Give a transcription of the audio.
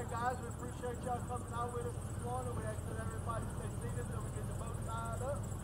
right, guys, we appreciate y'all coming out with us this morning. We ask that everybody stay seated until we get the boat tied up.